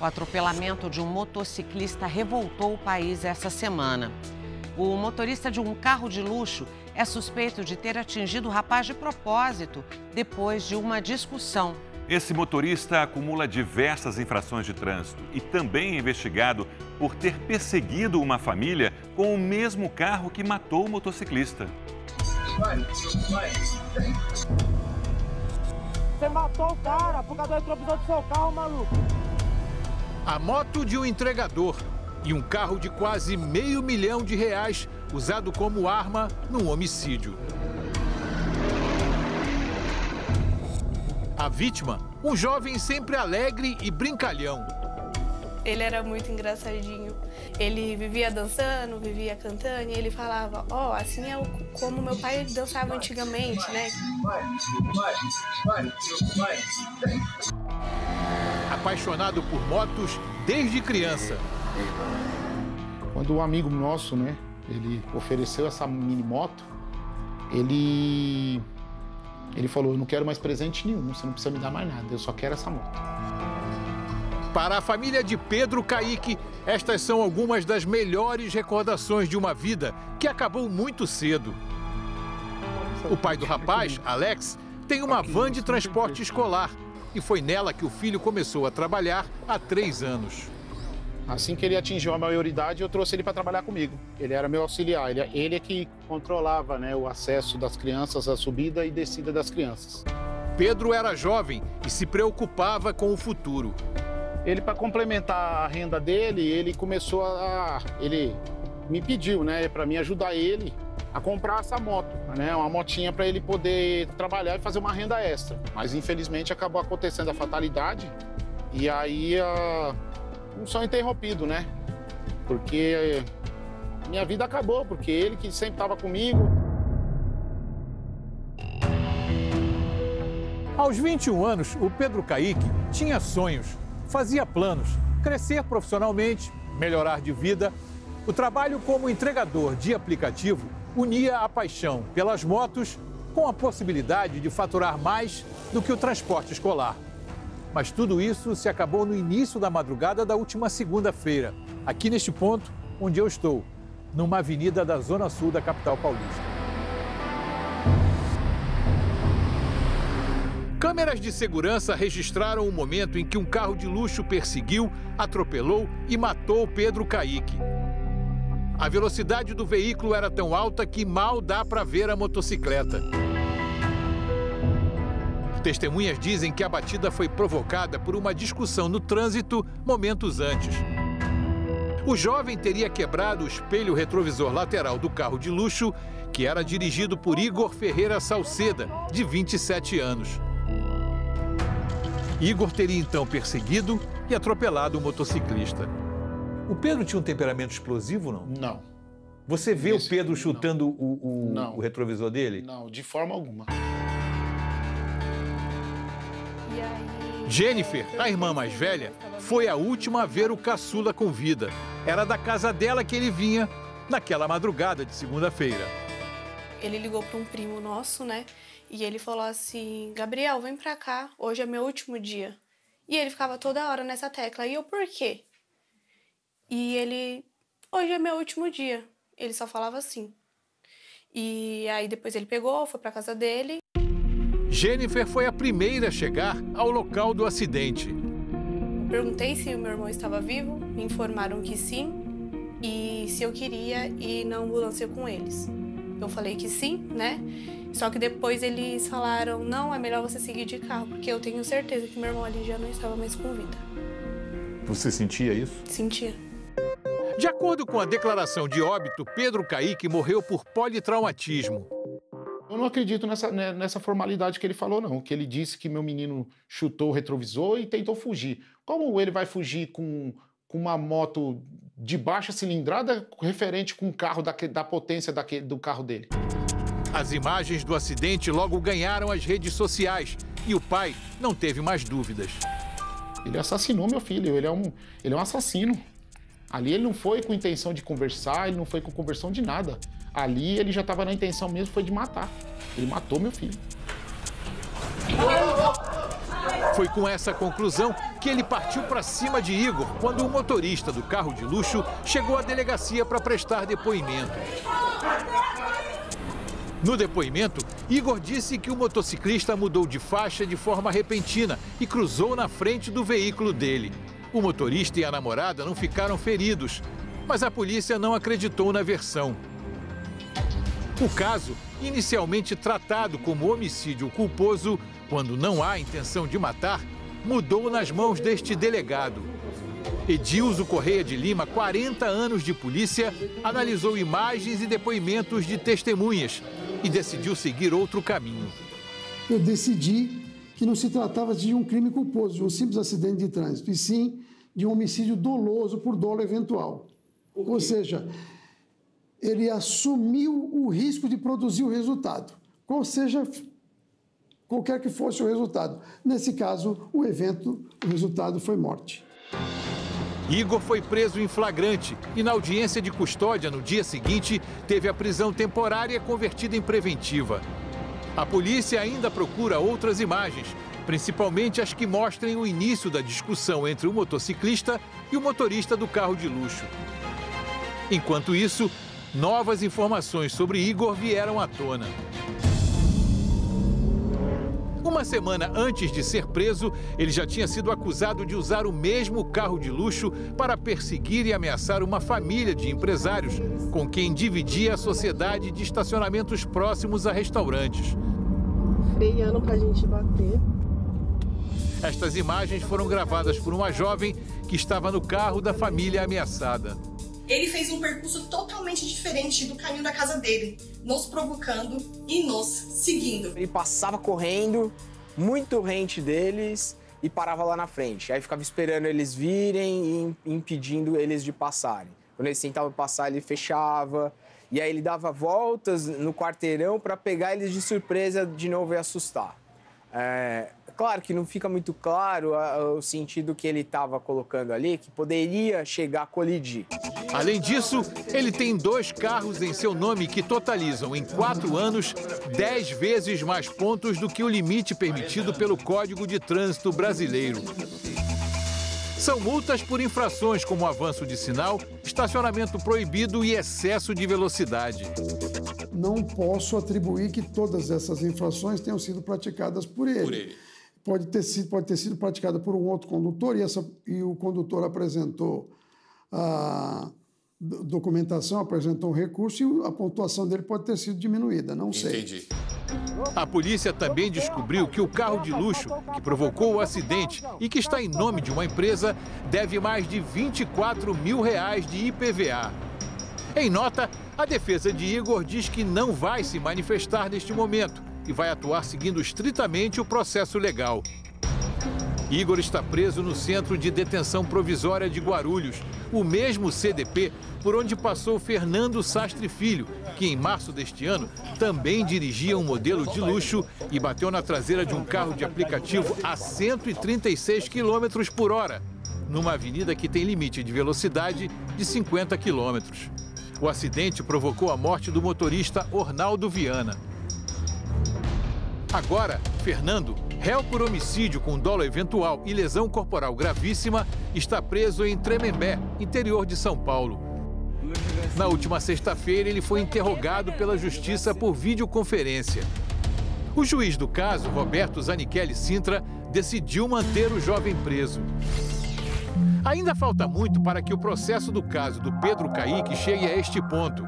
O atropelamento de um motociclista revoltou o país essa semana. O motorista de um carro de luxo é suspeito de ter atingido o rapaz de propósito depois de uma discussão. Esse motorista acumula diversas infrações de trânsito e também é investigado por ter perseguido uma família com o mesmo carro que matou o motociclista. Você matou o cara por causa retrovisor do seu carro, maluco. A moto de um entregador e um carro de quase meio milhão de reais usado como arma num homicídio. A vítima, um jovem sempre alegre e brincalhão. Ele era muito engraçadinho. Ele vivia dançando, vivia cantando e ele falava: Ó, oh, assim é como meu pai dançava antigamente, né? Apaixonado por motos desde criança. Quando um amigo nosso, né, ele ofereceu essa mini moto, ele ele falou: "Eu não quero mais presente nenhum, você não precisa me dar mais nada, eu só quero essa moto". Para a família de Pedro Caíque, estas são algumas das melhores recordações de uma vida que acabou muito cedo. O pai do rapaz, Alex, tem uma van de transporte escolar e foi nela que o filho começou a trabalhar há três anos. Assim que ele atingiu a maioridade, eu trouxe ele para trabalhar comigo. Ele era meu auxiliar, ele, ele é que controlava né, o acesso das crianças, a subida e descida das crianças. Pedro era jovem e se preocupava com o futuro. Ele, para complementar a renda dele, ele começou a. Ele me pediu, né, para mim ajudar ele a comprar essa moto, né, uma motinha para ele poder trabalhar e fazer uma renda extra. Mas infelizmente acabou acontecendo a fatalidade e aí a um sonho interrompido, né? Porque minha vida acabou, porque ele que sempre estava comigo. Aos 21 anos, o Pedro Caíque tinha sonhos, fazia planos, crescer profissionalmente, melhorar de vida. O trabalho como entregador de aplicativo unia a paixão pelas motos com a possibilidade de faturar mais do que o transporte escolar. Mas tudo isso se acabou no início da madrugada da última segunda-feira, aqui neste ponto onde eu estou, numa avenida da zona sul da capital paulista. Câmeras de segurança registraram o momento em que um carro de luxo perseguiu, atropelou e matou Pedro Caíque. A velocidade do veículo era tão alta que mal dá para ver a motocicleta. Testemunhas dizem que a batida foi provocada por uma discussão no trânsito momentos antes. O jovem teria quebrado o espelho retrovisor lateral do carro de luxo, que era dirigido por Igor Ferreira Salceda, de 27 anos. Igor teria então perseguido e atropelado o motociclista. O Pedro tinha um temperamento explosivo, não? Não. Você vê Esse, o Pedro chutando o, o, o retrovisor dele? Não, de forma alguma. Jennifer, a irmã mais velha, foi a última a ver o caçula com vida. Era da casa dela que ele vinha naquela madrugada de segunda-feira. Ele ligou para um primo nosso, né? E ele falou assim: Gabriel, vem pra cá, hoje é meu último dia. E ele ficava toda hora nessa tecla. E eu, por quê? E ele, hoje é meu último dia. Ele só falava assim. E aí depois ele pegou, foi pra casa dele. Jennifer foi a primeira a chegar ao local do acidente. Perguntei se o meu irmão estava vivo, me informaram que sim e se eu queria ir na ambulância com eles. Eu falei que sim, né? Só que depois eles falaram: não, é melhor você seguir de carro, porque eu tenho certeza que meu irmão ali já não estava mais com vida. Você sentia isso? Sentia. De acordo com a declaração de óbito, Pedro Caíque morreu por politraumatismo. Eu não acredito nessa, né, nessa formalidade que ele falou, não. Que ele disse que meu menino chutou o retrovisor e tentou fugir. Como ele vai fugir com, com uma moto de baixa cilindrada referente com o carro da, da potência daquele, do carro dele? As imagens do acidente logo ganharam as redes sociais e o pai não teve mais dúvidas. Ele assassinou meu filho, ele é um, ele é um assassino. Ali ele não foi com intenção de conversar, ele não foi com conversão de nada. Ali ele já estava na intenção mesmo, foi de matar. Ele matou meu filho. Foi com essa conclusão que ele partiu para cima de Igor quando o motorista do carro de luxo chegou à delegacia para prestar depoimento. No depoimento, Igor disse que o motociclista mudou de faixa de forma repentina e cruzou na frente do veículo dele. O motorista e a namorada não ficaram feridos, mas a polícia não acreditou na versão. O caso, inicialmente tratado como homicídio culposo, quando não há intenção de matar, mudou nas mãos deste delegado. Edilzo Correia de Lima, 40 anos de polícia, analisou imagens e depoimentos de testemunhas e decidiu seguir outro caminho. Eu decidi que não se tratava de um crime culposo, de um simples acidente de trânsito, e sim de um homicídio doloso por dolo eventual. Ou seja, ele assumiu o risco de produzir o resultado, qual seja qualquer que fosse o resultado. Nesse caso, o evento, o resultado foi morte. Igor foi preso em flagrante e, na audiência de custódia no dia seguinte, teve a prisão temporária convertida em preventiva. A polícia ainda procura outras imagens, principalmente as que mostrem o início da discussão entre o motociclista e o motorista do carro de luxo. Enquanto isso, novas informações sobre Igor vieram à tona. Uma semana antes de ser preso, ele já tinha sido acusado de usar o mesmo carro de luxo para perseguir e ameaçar uma família de empresários com quem dividia a sociedade de estacionamentos próximos a restaurantes. Freando para a gente bater. Estas imagens foram gravadas por uma jovem que estava no carro da família ameaçada. Ele fez um percurso totalmente diferente do caminho da casa dele, nos provocando e nos seguindo. Ele passava correndo, muito rente deles, e parava lá na frente. Aí ficava esperando eles virem e impedindo eles de passarem. Quando eles tentavam passar, ele fechava. E aí ele dava voltas no quarteirão para pegar eles de surpresa de novo e assustar. É, claro que não fica muito claro o sentido que ele estava colocando ali, que poderia chegar a colidir. Além disso, ele tem dois carros em seu nome que totalizam, em quatro anos, dez vezes mais pontos do que o limite permitido pelo Código de Trânsito Brasileiro. São multas por infrações como avanço de sinal, estacionamento proibido e excesso de velocidade. Não posso atribuir que todas essas infrações tenham sido praticadas por ele. Por ele pode ter sido, pode ter sido praticada por um outro condutor e, essa, e o condutor apresentou a documentação, apresentou um recurso e a pontuação dele pode ter sido diminuída, não sei. Entendi. A polícia também descobriu que o carro de luxo que provocou o acidente e que está em nome de uma empresa deve mais de 24 mil reais de IPVA. Em nota, a defesa de Igor diz que não vai se manifestar neste momento e vai atuar seguindo estritamente o processo legal. Igor está preso no Centro de Detenção Provisória de Guarulhos, o mesmo CDP por onde passou Fernando Sastre Filho, que em março deste ano também dirigia um modelo de luxo e bateu na traseira de um carro de aplicativo a 136 km por hora, numa avenida que tem limite de velocidade de 50 km. O acidente provocou a morte do motorista Ornaldo Viana. Agora, Fernando, réu por homicídio com dolo eventual e lesão corporal gravíssima, está preso em Tremembé, interior de São Paulo. Na última sexta-feira, ele foi interrogado pela Justiça por videoconferência. O juiz do caso, Roberto Zanichelli Sintra, decidiu manter o jovem preso. Ainda falta muito para que o processo do caso do Pedro Caíque chegue a este ponto.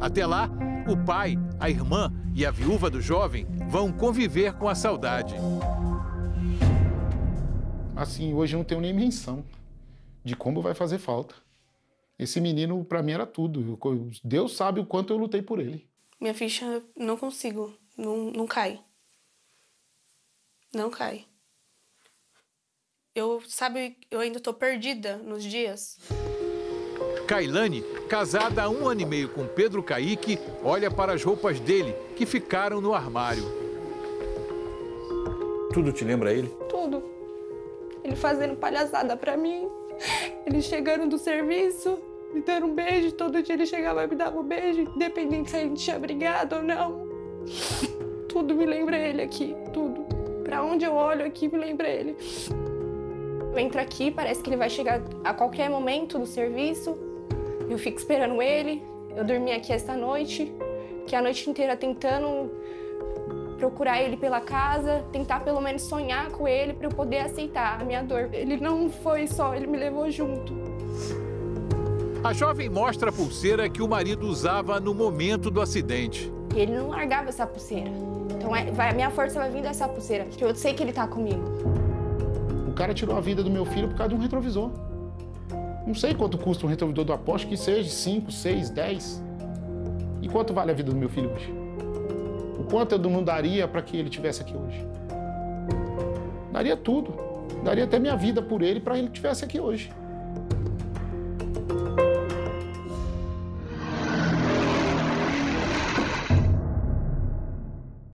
Até lá, o pai, a irmã e a viúva do jovem vão conviver com a saudade. Assim, hoje eu não tenho nem menção de como vai fazer falta. Esse menino, para mim, era tudo. Deus sabe o quanto eu lutei por ele. Minha ficha não consigo, não, não cai. Não cai. Eu, sabe, eu ainda tô perdida nos dias. Kailane, casada há um ano e meio com Pedro Caíque, olha para as roupas dele, que ficaram no armário. Tudo te lembra ele? Tudo. Ele fazendo palhaçada para mim, ele chegando do serviço, me dando um beijo, todo dia ele chegava e me dava um beijo, independente se a gente tinha brigado ou não. Tudo me lembra ele aqui, tudo. Pra onde eu olho aqui, me lembra ele. Eu entro aqui, parece que ele vai chegar a qualquer momento do serviço. Eu fico esperando ele. Eu dormi aqui esta noite, que a noite inteira tentando procurar ele pela casa, tentar pelo menos sonhar com ele para eu poder aceitar a minha dor. Ele não foi só, ele me levou junto. A jovem mostra a pulseira que o marido usava no momento do acidente. Ele não largava essa pulseira. Então é, vai, a minha força vai vir dessa pulseira, porque eu sei que ele tá comigo. Cara tirou a vida do meu filho por causa de um retrovisor. Não sei quanto custa um retrovisor do Aposto, que seja 5, 6, 10. E quanto vale a vida do meu filho hoje? O quanto eu não daria para que ele tivesse aqui hoje? Daria tudo. Daria até minha vida por ele para ele tivesse aqui hoje.